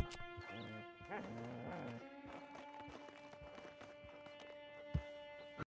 Mm-hmm.